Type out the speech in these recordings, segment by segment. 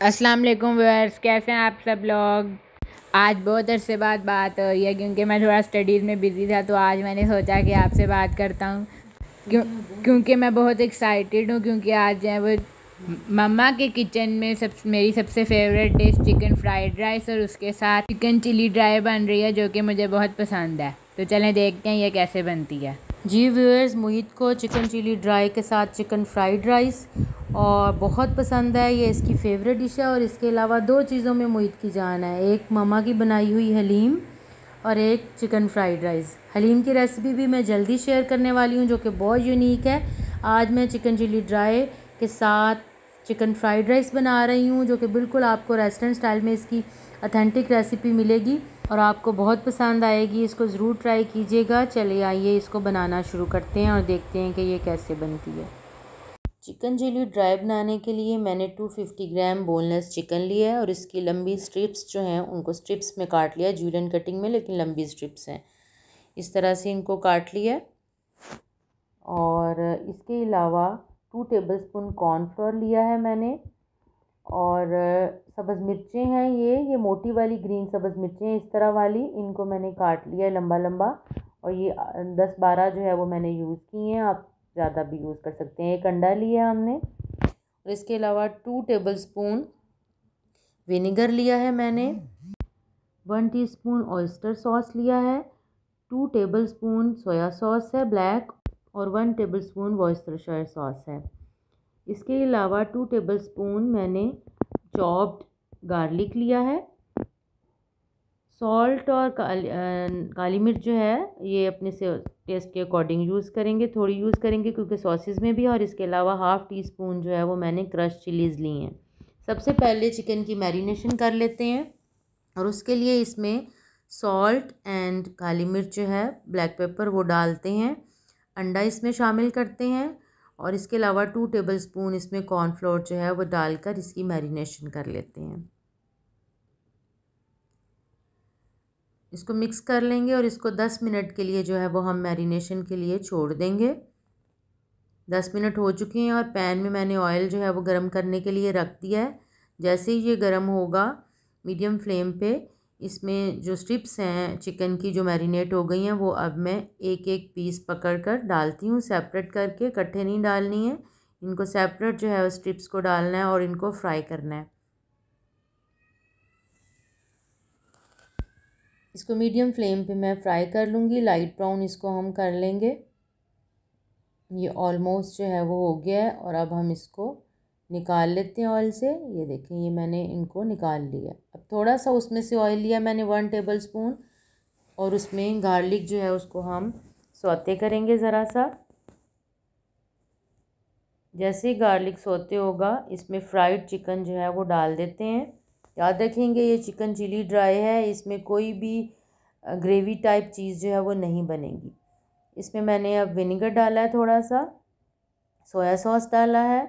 अस्सलाम वालेकुम व्यूअर्स, कैसे हैं आप सब लोग? आज बहुत अरसे बाद बात हो रही है, क्योंकि मैं थोड़ा स्टडीज़ में बिज़ी था तो आज मैंने सोचा कि आपसे बात करता हूँ। क्यों, क्योंकि मैं बहुत एक्साइटेड हूँ, क्योंकि आज जो है वो मम्मा के किचन में सब, मेरी सबसे favourite dish chicken fried rice और उसके साथ चिकन चिली ड्राई बन रही है, जो कि मुझे बहुत पसंद है। तो चलें देखते हैं ये कैसे बनती है। जी व्यूअर्स, मोहित को चिकन चिली ड्राई के साथ चिकन फ्राइड राइस और बहुत पसंद है, ये इसकी फेवरेट डिश है और इसके अलावा दो चीज़ों में मोहित की जान है। एक ममा की बनाई हुई हलीम और एक चिकन फ्राइड राइस हलीम की रेसिपी भी मैं जल्दी शेयर करने वाली हूँ, जो कि बहुत यूनिक है। आज मैं चिकन चिली ड्राई के साथ चिकन फ्राइड राइस बना रही हूँ, जो कि बिल्कुल आपको रेस्टोरेंट स्टाइल में इसकी अथेंटिक रेसिपी मिलेगी और आपको बहुत पसंद आएगी। इसको ज़रूर ट्राई कीजिएगा। चलिए आइए, इसको बनाना शुरू करते हैं और देखते हैं कि ये कैसे बनती है। चिकन चिली ड्राई बनाने के लिए मैंने 250 ग्राम बोनलेस चिकन लिया है और इसकी लंबी स्ट्रिप्स जो हैं, उनको स्ट्रिप्स में काट लिया जूलियन कटिंग में, लेकिन लंबी स्ट्रिप्स हैं। इस तरह से इनको काट लिया और इसके अलावा टू टेबल स्पून कॉर्नफ्लोर लिया है मैंने। और सब्ज़ मिर्चें हैं ये ये मोटी वाली ग्रीन सब्ज़ मिर्चें हैं, इस तरह वाली, इनको मैंने काट लिया है लंबा लंबा और ये दस बारह जो है, वो मैंने यूज़ की हैं। आप ज़्यादा भी यूज़ कर सकते हैं। एक अंडा लिया हमने। और इसके अलावा टू टेबल स्पून विनेगर लिया है मैंने। वन टीस्पून ऑयस्टर सॉस लिया है। Two tablespoon soya sauce है ब्लैक और one tablespoon Worcestershire sauce है। इसके अलावा टू टेबल स्पून मैंने चॉप्ड गार्लिक लिया है। सॉल्ट और काली काली मिर्च जो है, ये अपने से टेस्ट के अकॉर्डिंग यूज़ करेंगे, थोड़ी यूज़ करेंगे क्योंकि सॉसेज में भी और इसके अलावा हाफ़ टी स्पून जो है वो मैंने क्रश चिलीज़ ली हैं। सबसे पहले चिकन की मैरिनेशन कर लेते हैं और उसके लिए इसमें सॉल्ट एंड काली मिर्च जो है ब्लैक पेपर वो डालते हैं। अंडा इसमें शामिल करते हैं और इसके अलावा टू टेबल स्पून इसमें कॉर्नफ्लोर जो है वो डालकर इसकी मैरिनेशन कर लेते हैं। इसको मिक्स कर लेंगे और इसको दस मिनट के लिए जो है वो हम मैरिनेशन के लिए छोड़ देंगे। दस मिनट हो चुके हैं और पैन में मैंने ऑयल जो है वो गर्म करने के लिए रख दिया है। जैसे ही ये गर्म होगा मीडियम फ्लेम पे, इसमें जो स्ट्रिप्स हैं चिकन की जो मैरिनेट हो गई हैं, वो अब मैं एक एक पीस पकड़ कर डालती हूँ। सेपरेट करके, इकट्ठे नहीं डालनी है। इनको सेपरेट जो है स्ट्रिप्स को डालना है और इनको फ्राई करना है। इसको मीडियम फ्लेम पे मैं फ्राई कर लूँगी, लाइट ब्राउन इसको हम कर लेंगे। ये ऑलमोस्ट जो है वो हो गया है और अब हम इसको निकाल लेते हैं ऑयल से। ये देखें, ये मैंने इनको निकाल लिया। अब थोड़ा सा उसमें से ऑयल लिया मैंने वन टेबल स्पून और उसमें गार्लिक जो है उसको हम सोते करेंगे ज़रा सा। जैसे ही गार्लिक सोते होगा, इसमें फ्राइड चिकन जो है वो डाल देते हैं। याद रखेंगे, ये चिकन चिली ड्राई है, इसमें कोई भी ग्रेवी टाइप चीज़ जो है वो नहीं बनेगी। इसमें मैंने अब विनेगर डाला है थोड़ा सा सोया सॉस डाला है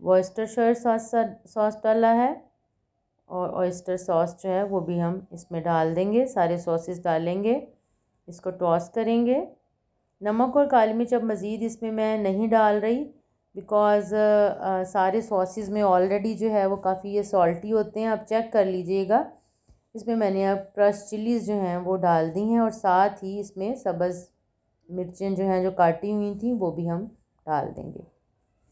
वॉइस्टर सॉस सॉस डाला है, और ऑयस्टर सॉस जो है वो भी हम इसमें डाल देंगे, सारे सॉसेस डालेंगे, इसको टॉस करेंगे। नमक और काली मिर्च अब मज़ीद इसमें मैं नहीं डाल रही बिकॉज़ सारे सॉसेस में ऑलरेडी जो है वो काफ़ी ये सॉल्टी होते हैं। आप चेक कर लीजिएगा। इसमें मैंने अब क्रश चिलीज़ जो हैं वो डाल दी हैं और साथ ही इसमें सब्ज़ मिर्चें जो हैं जो काटी हुई थी, वो भी हम डाल देंगे।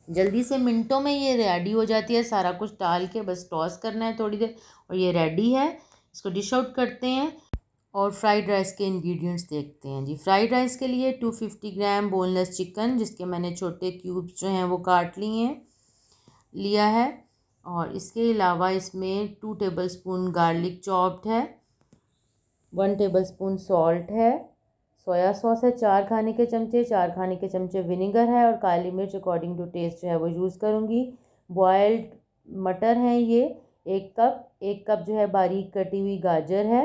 जल्दी से मिनटों में ये रेडी हो जाती है। सारा कुछ डाल के बस टॉस करना है थोड़ी देर और ये रेडी है। इसको डिश आउट करते हैं। और फ्राइड राइस के इंग्रेडिएंट्स देखते हैं। जी, फ्राइड राइस के लिए two fifty gram boneless chicken, जिसके मैंने छोटे क्यूब्स जो हैं वो काट लिए हैं, लिया है। और इसके अलावा इसमें two tablespoon garlic chopped है, वन टेबल स्पून सॉल्ट है, सोया सॉस है चार खाने के चमचे, चार खाने के चमचे विनेगर है और काली मिर्च अकॉर्डिंग टू टेस्ट जो है वो यूज़ करूँगी। बॉयल्ड मटर हैं ये, एक कप एक कप जो है बारीक कटी हुई गाजर है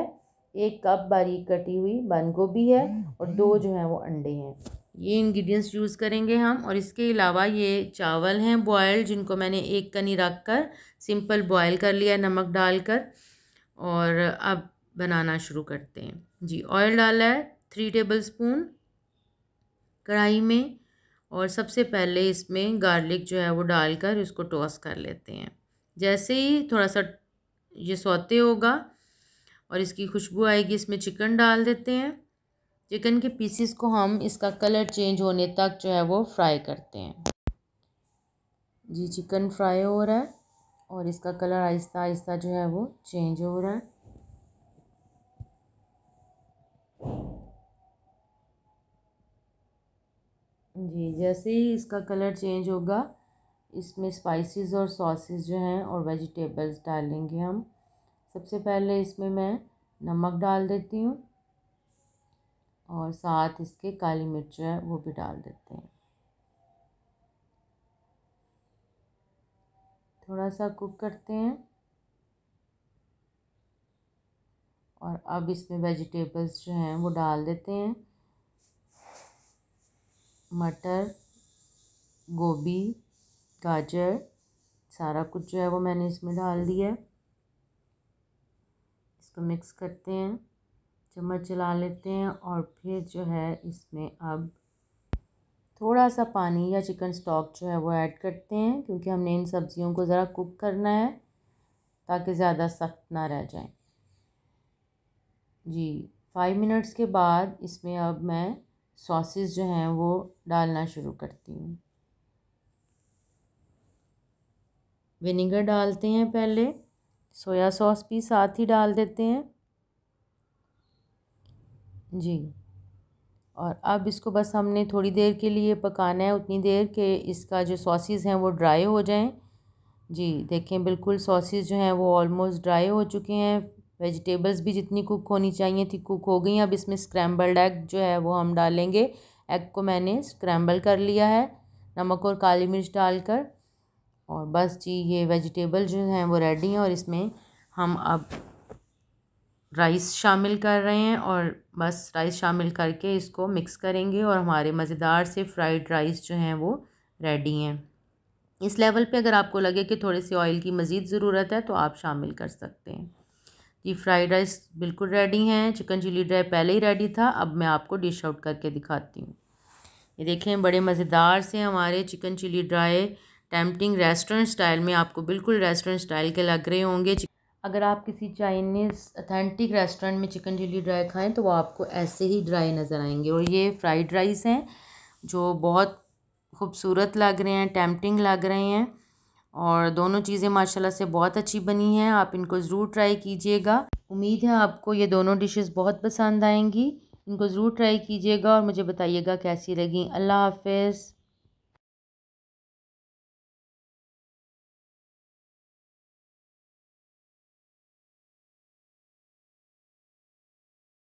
एक कप बारीक कटी हुई बंद गोभी है और दो जो है वो अंडे हैं। ये इंग्रेडिएंट्स यूज़ करेंगे हम और इसके अलावा ये चावल हैं बॉयल्ड जिनको मैंने एक कनी रख कर सिंपल बॉयल कर लिया नमक डालकर और अब बनाना शुरू करते हैं। जी ऑयल डाला है थ्री टेबल स्पून कढ़ाई में और सबसे पहले इसमें गार्लिक जो है वो डालकर इसको टॉस कर लेते हैं। जैसे ही थोड़ा सा ये सौते होगा और इसकी खुशबू आएगी, इसमें चिकन डाल देते हैं। चिकन के पीसीस को हम इसका कलर चेंज होने तक जो है वो फ्राई करते हैं। जी चिकन फ्राई हो रहा है और इसका कलर आहिस्ता आहिस्ता जो है वो चेंज हो रहा है। जी, जैसे ही इसका कलर चेंज होगा, इसमें स्पाइसेस और सॉसेस जो हैं और वेजिटेबल्स डालेंगे हम। सबसे पहले इसमें मैं नमक डाल देती हूँ और साथ इसके काली मिर्च है वो भी डाल देते हैं। थोड़ा सा कुक करते हैं और अब इसमें वेजिटेबल्स जो हैं वो डाल देते हैं। मटर, गोभी, गाजर, सारा कुछ जो है वो मैंने इसमें डाल दिया। इसको मिक्स करते हैं, चम्मच चला लेते हैं और फिर जो है इसमें अब थोड़ा सा पानी या चिकन स्टॉक जो है वो ऐड करते हैं क्योंकि हमने इन सब्ज़ियों को ज़रा कुक करना है ताकि ज़्यादा सख्त ना रह जाए। जी फाइव मिनट्स के बाद इसमें अब मैं सॉसेस जो हैं वो डालना शुरू करती हूँ। विनेगर डालते हैं पहले। सोया सॉस भी साथ ही डाल देते हैं। जी। और अब इसको बस हमने थोड़ी देर के लिए पकाना है, उतनी देर के इसका जो सॉसेस हैं वो ड्राई हो जाएँ। जी, देखें बिल्कुल सॉसेस जो हैं वो ऑलमोस्ट ड्राई हो चुके हैं। वेजिटेबल्स भी जितनी कुक होनी चाहिए थी कुक हो गई। अब इसमें स्क्रैम्बल्ड एग जो है वो हम डालेंगे। एग को मैंने स्क्रैम्बल कर लिया है। नमक और काली मिर्च डालकर। और बस जी, ये वेजिटेबल जो हैं वो रेडी हैं और इसमें हम अब राइस शामिल कर रहे हैं और बस राइस शामिल करके इसको मिक्स करेंगे और हमारे मज़ेदार से फ्राइड राइस जो हैं वो रेडी हैं। इस लेवल पे अगर आपको लगे कि थोड़े से ऑयल की मज़ीद ज़रूरत है तो आप शामिल कर सकते हैं। जी फ्राइड राइस बिल्कुल रेडी हैं चिकन चिली ड्राई पहले ही रेडी था, अब मैं आपको डिश आउट करके दिखाती हूँ। ये देखें, बड़े मज़ेदार से हमारे chicken chilli dry tempting restaurant style में आपको बिल्कुल रेस्टोरेंट स्टाइल के लग रहे होंगे। अगर आप किसी चाइनीज़ अथेंटिक रेस्टोरेंट में चिकन चिली ड्राई खाएँ तो वो आपको ऐसे ही ड्राई नज़र आएँगे। और ये फ्राइड राइस हैं, जो बहुत खूबसूरत लग रहे हैं, टेम्पटिंग लग रहे हैं। और दोनों चीज़ें माशाल्लाह से बहुत अच्छी बनी हैं, आप इनको ज़रूर ट्राई कीजिएगा। उम्मीद है आपको ये दोनों डिशेस बहुत पसंद आएँगी। इनको ज़रूर ट्राई कीजिएगा और मुझे बताइएगा कैसी लगी। अल्लाह हाफिज़।